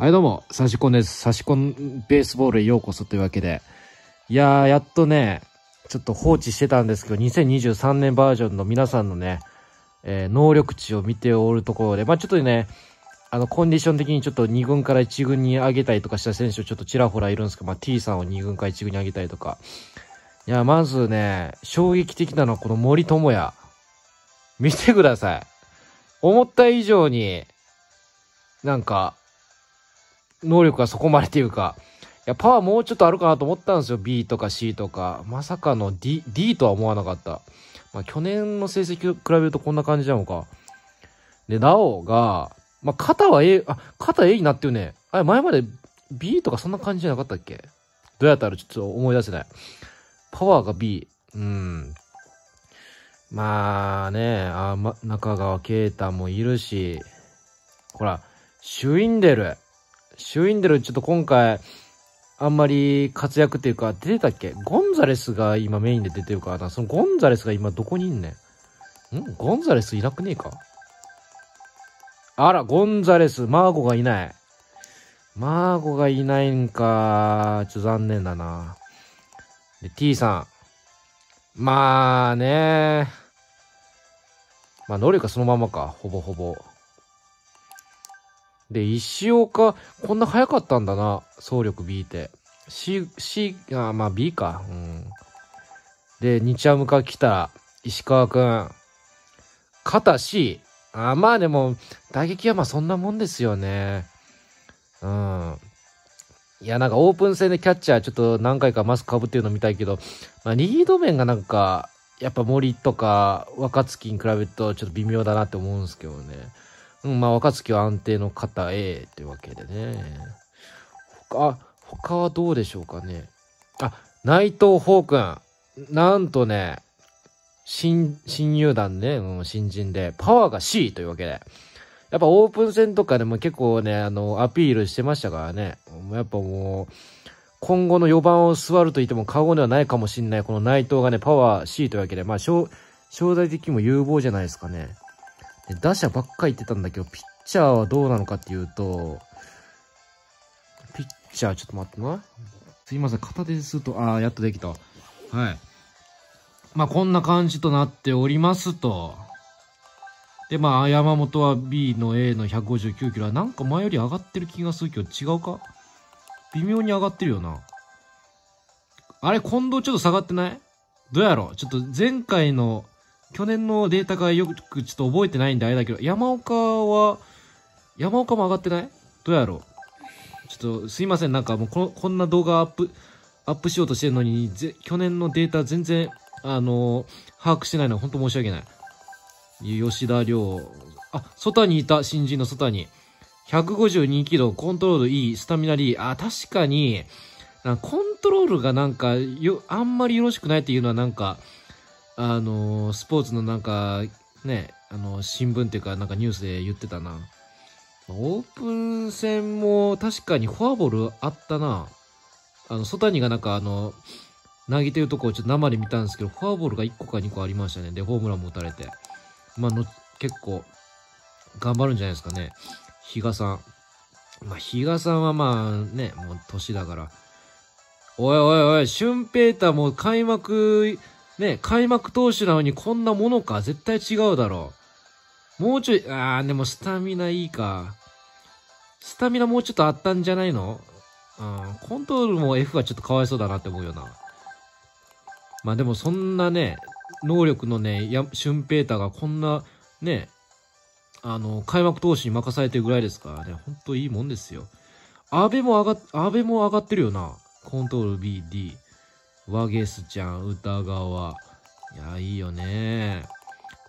はい、どうも、サシコンです。サシコンベースボールへようこそというわけで。いやー、やっとね、ちょっと放置してたんですけど、2023年バージョンの皆さんのね、えー能力値を見ておるところで、まあちょっとね、あの、コンディション的にちょっと2軍から1軍に上げたりとかした選手をちょっとちらほらいるんですけど、まあ T さんを2軍から1軍に上げたりとか。いや、まずね、衝撃的なのはこの森友哉。見てください。思った以上に、なんか、能力がそこまでっていうか、いや、パワーもうちょっとあるかなと思ったんですよ。B とか C とか。まさかの D、D とは思わなかった。まあ、去年の成績と比べるとこんな感じなのか。で、なおが、まあ、肩は A、あ、肩 A になってるね。あれ、前まで B とかそんな感じじゃなかったっけ？どうやったらちょっと思い出せない。パワーが B。うん。まあね、あ、ま、中川圭太もいるし、ほら、シュウィンデル。シュウィンデルちょっと今回、あんまり活躍っていうか、出てたっけ？ゴンザレスが今メインで出てるからな。そのゴンザレスが今どこにいんねん？ん？ゴンザレスいなくねえか？あら、ゴンザレス、マーゴがいない。マーゴがいないんか。ちょっと残念だな。で、T さん。まあね。まあ、能力はそのままか。ほぼほぼ。で、石岡、こんな早かったんだな。総力 B って。C、C、あ、まあ B か。うん。で、日ハムから来たら石川くん。肩 C。あ、まあでも、打撃はまあそんなもんですよね。うん。いや、なんかオープン戦でキャッチャーちょっと何回かマスク被ってるの見たいけど、まあリード面がなんか、やっぱ森とか若月に比べるとちょっと微妙だなって思うんですけどね。うん、まあ若月は安定の肩 A というわけでね。他、他はどうでしょうかね。あ、内藤宝君。なんとね、新、新入団ね、うん、新人で、パワーが C というわけで。やっぱオープン戦とかでも結構ね、あの、アピールしてましたからね。やっぱもう、今後の4番を座ると言っても過言ではないかもしれない、この内藤がね、パワー C というわけで、まあ、将、将来的にも有望じゃないですかね。で打者ばっかり言ってたんだけど、ピッチャーはどうなのかっていうと、ピッチャー、ちょっと待ってな。すいません、片手ですると、ああ、やっとできた。はい。まあ、こんな感じとなっておりますと。で、まあ、山本は B の A の159キロは、なんか前より上がってる気がするけど、違うか？微妙に上がってるよな。あれ、近藤ちょっと下がってない？どうやろう？ちょっと前回の、去年のデータがよくちょっと覚えてないんであれだけど、山岡は、山岡も上がってない？どうやろう？ちょっとすいません、なんかもうここんな動画アップ、アップしようとしてるのに、去年のデータ全然、あのー把握してないの。は本当申し訳ない。吉田亮、あ、外にいた、新人の外に。152キロ、コントロールいい、スタミナいい。あ、確かに、かコントロールがなんか、よ、あんまりよろしくないっていうのはなんか、あのスポーツのなんか、ね、あの新聞っていうか、なんかニュースで言ってたな。オープン戦も確かにフォアボールあったな。あの、外にがなんかあの、投げてるとこをちょっと生で見たんですけど、フォアボールが1個か2個ありましたね。で、ホームランも打たれて。まあの、結構、頑張るんじゃないですかね。比嘉さん。まあ、比嘉さんはまあね、もう年だから。おいおいおい、シュンペーターも開幕、ね、開幕投手なのにこんなものか絶対違うだろう。もうちょい、あー、でもスタミナいいか。スタミナもうちょっとあったんじゃないの？うん、コントロールも F はちょっとかわいそうだなって思うよな。まあでもそんなね、能力のね、やシュンペーターがこんな、ね、あの、開幕投手に任されてるぐらいですからね、ほんといいもんですよ。安倍も上が、安倍も上がってるよな。コントロール B、D。ワゲスちゃん、歌川。いや、いいよね。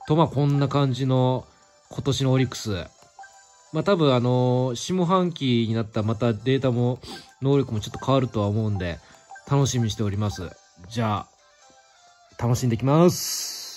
と、まあ、こんな感じの今年のオリックス。まあ、多分あの下半期になったらまたデータも、能力もちょっと変わるとは思うんで、楽しみにしております。じゃあ、楽しんできます。